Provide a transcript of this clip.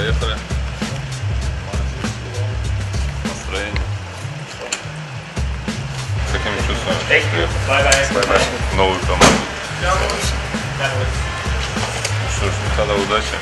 Поехали. Настроение. Какими чувствами? Бай-бай. Новую команду. Ну что ж, тогда удачи.